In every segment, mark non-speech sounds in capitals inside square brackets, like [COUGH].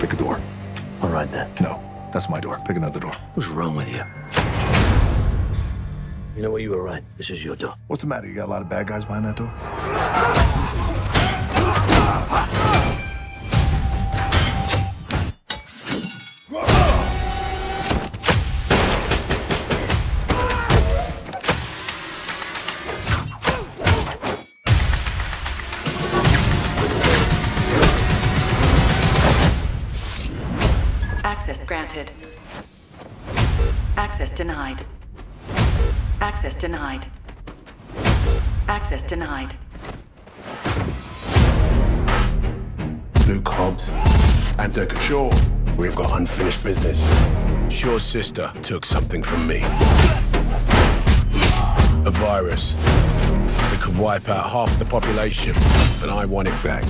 Pick a door. All right then. No, that's my door. Pick another door. What's wrong with you? You know what? You were right. This is your door. What's the matter? You got a lot of bad guys behind that door? Access granted. Access denied. Access denied. Access denied. Luke Hobbs and Deckard Shaw. We've got unfinished business. Shaw's sister took something from me. A virus that could wipe out half the population, and I want it back.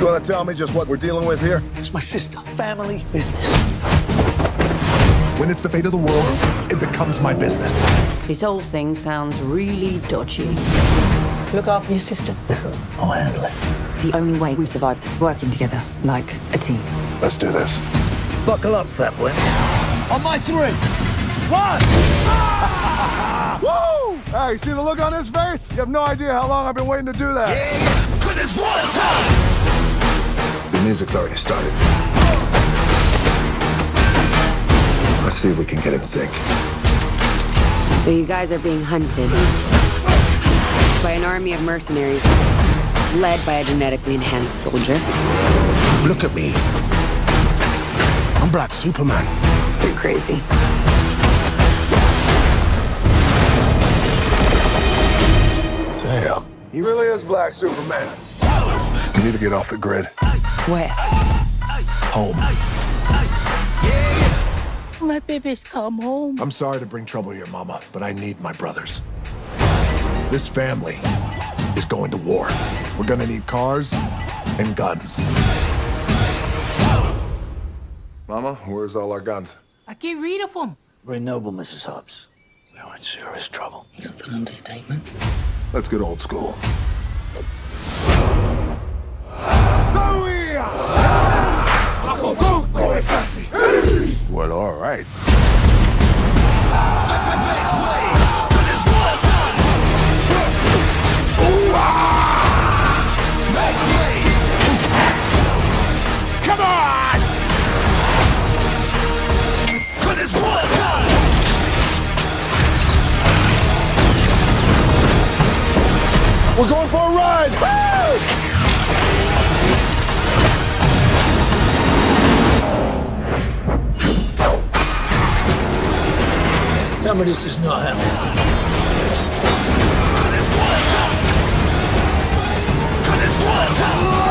You want to tell me just what we're dealing with here? It's my sister. Family business. When it's the fate of the world, it becomes my business. This whole thing sounds really dodgy. Look after your sister. Listen, I'll handle it. The only way we survive is working together, like a team. Let's do this. Buckle up, fat boy. On my three. One. [LAUGHS] Woo! Hey, see the look on his face? You have no idea how long I've been waiting to do that. Cause it's one time! The music's already started. Let's see if we can get in sync. So you guys are being hunted by an army of mercenaries led by a genetically enhanced soldier. Look at me. I'm Black Superman. You're crazy. Damn. He really is Black Superman. You need to get off the grid. Where? Home. My baby's come home. I'm sorry to bring trouble here, Mama, but I need my brothers. This family is going to war. We're gonna need cars and guns. Mama, where's all our guns? I can't rid of them. Very noble, Mrs. Hobbs. We're in serious trouble. That's an understatement. Let's get old school. Well, all right. Come on! Cause it's one time! We're going for a ride! Tell me this is not happening. Cause it's time!